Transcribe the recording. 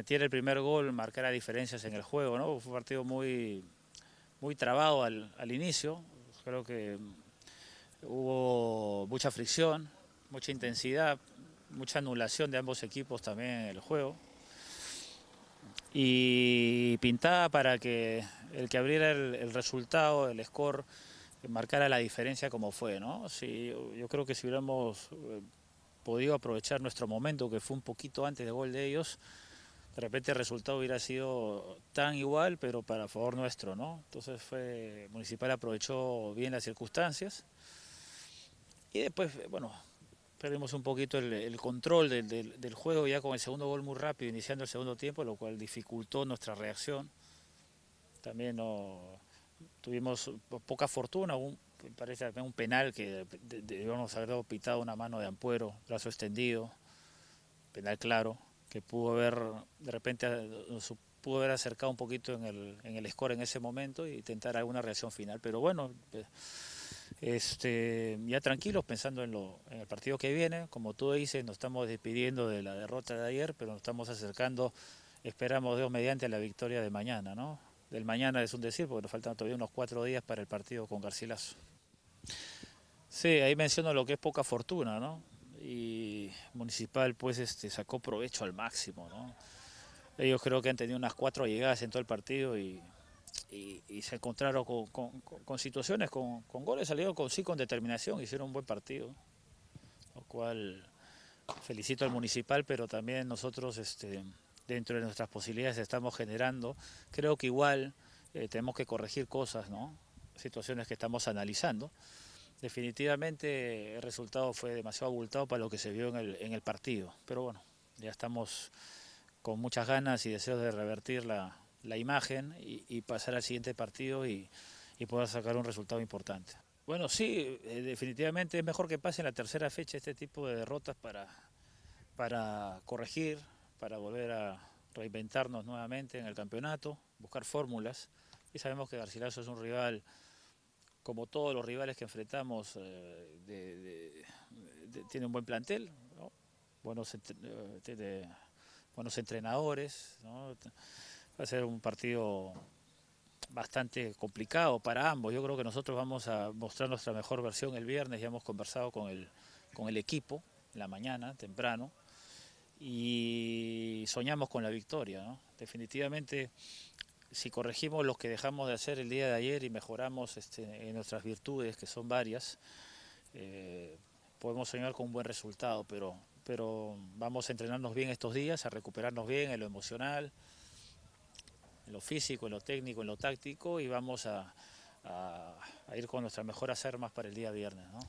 metiera el primer gol marcara diferencias en el juego, ¿no? Fue un partido muy, muy trabado al, al inicio, creo que hubo mucha fricción, mucha intensidad, mucha anulación de ambos equipos también en el juego. Y pintaba para que el que abriera el, el resultado, el score, marcara la diferencia como fue, ¿no? Si, yo creo que si hubiéramos eh, podido aprovechar nuestro momento, que fue un poquito antes del gol de ellos, de repente el resultado hubiera sido tan igual, pero para favor nuestro, ¿no? Entonces fue, Municipal aprovechó bien las circunstancias y después, bueno, perdimos un poquito el, control del, del, juego ya con el segundo gol muy rápido, iniciando el segundo tiempo, lo cual dificultó nuestra reacción. También no, tuvimos poca fortuna, un, parece un penal que debíamos haber pitado una mano de Ampuero, brazo extendido, penal claro, que pudo haber, de repente nos pudo haber acercado un poquito en el, en el score en ese momento y intentar alguna reacción final. Pero bueno, este, ya tranquilos pensando en, lo, en el partido que viene. Como tú dices, nos estamos despidiendo de la derrota de ayer, pero nos estamos acercando, esperamos Dios mediante, la victoria de mañana, ¿no? Del mañana es un decir, porque nos faltan todavía unos cuatro días para el partido con Garcilaso. Sí, ahí menciono lo que es poca fortuna, ¿no? Y Municipal pues este, sacó provecho al máximo, ¿no? Ellos creo que han tenido unas cuatro llegadas en todo el partido y, se encontraron con, con, con situaciones, con, con, goles, salieron con sí con determinación, hicieron un buen partido, lo cual felicito al Municipal, pero también nosotros este, dentro de nuestras posibilidades estamos generando, creo que igual eh, tenemos que corregir cosas, ¿no? situaciones que estamos analizando. Definitivamente el resultado fue demasiado abultado para lo que se vio en el, en el partido, pero bueno, ya estamos con muchas ganas y deseos de revertir la, imagen y, y, pasar al siguiente partido y, y, poder sacar un resultado importante. Bueno, sí, eh, definitivamente es mejor que pase en la tercera fecha este tipo de derrotas para, para corregir, para volver a reinventarnos nuevamente en el campeonato, buscar fórmulas. Y sabemos que Garcilaso es un rival como todos los rivales que enfrentamos, eh, tiene un buen plantel, ¿no? buenos, eh, buenos entrenadores, ¿no? va a ser un partido bastante complicado para ambos. Yo creo que nosotros vamos a mostrar nuestra mejor versión el viernes, ya hemos conversado con el, con el equipo en la mañana, temprano, y soñamos con la victoria. ¿no? Definitivamente si corregimos lo que dejamos de hacer el día de ayer y mejoramos este, en nuestras virtudes, que son varias, eh, podemos soñar con un buen resultado, pero, pero vamos a entrenarnos bien estos días, a recuperarnos bien en lo emocional, en lo físico, en lo técnico, en lo táctico y vamos a, ir con nuestras mejoras armas para el día viernes. ¿no?